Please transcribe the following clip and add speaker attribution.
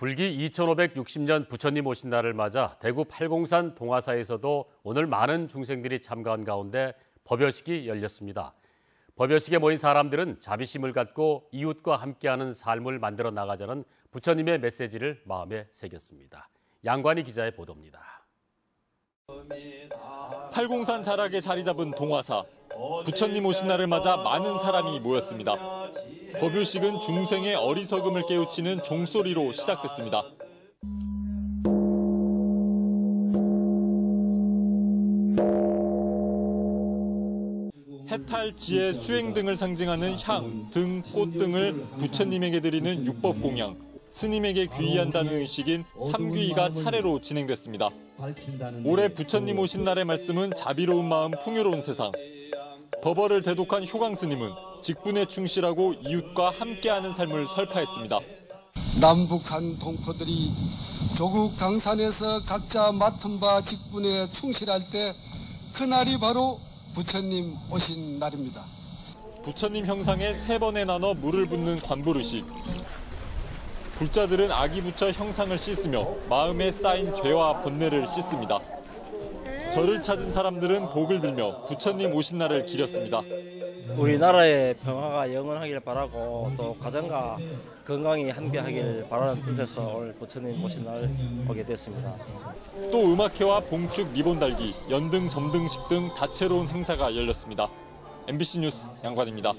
Speaker 1: 불기 2560년 부처님 오신 날을 맞아 대구 팔공산 동화사에서도 오늘 많은 중생들이 참가한 가운데 법요식이 열렸습니다. 법요식에 모인 사람들은 자비심을 갖고 이웃과 함께하는 삶을 만들어 나가자는 부처님의 메시지를 마음에 새겼습니다. 양관희 기자의 보도입니다.
Speaker 2: 팔공산 자락에 자리 잡은 동화사. 부처님 오신 날을 맞아 많은 사람이 모였습니다. 법요식은 중생의 어리석음을 깨우치는 종소리로 시작됐습니다. 해탈, 지혜, 수행 등을 상징하는 향, 등, 꽃 등을 부처님에게 드리는 육법 공양, 스님에게 귀의한다는 의식인 삼귀의가 차례로 진행됐습니다. 올해 부처님 오신 날의 말씀은 자비로운 마음 풍요로운 세상. 법어를 대독한 효광 스님은 직분에 충실하고 이웃과 함께하는 삶을 설파했습니다.
Speaker 3: 남북한 동포들이 조국 강산에서 각자 맡은 바 직분에 충실할 때 그날이 바로 부처님 오신 날입니다.
Speaker 2: 부처님 형상에 세 번에 나눠 물을 붓는 관보르식. 불자들은 아기 부처 형상을 씻으며 마음에 쌓인 죄와 번뇌를 씻습니다. 절을 찾은 사람들은 복을 빌며 부처님 오신 날을 기렸습니다.
Speaker 4: 우리나라의 평화가 영원하길 바라고 또 가정과 건강이 함께하길 바라는 뜻에서 오늘 부처님 오신 날 오게 됐습니다.
Speaker 2: 또 음악회와 봉축 리본 달기, 연등 점등식 등 다채로운 행사가 열렸습니다. MBC 뉴스 양관입니다.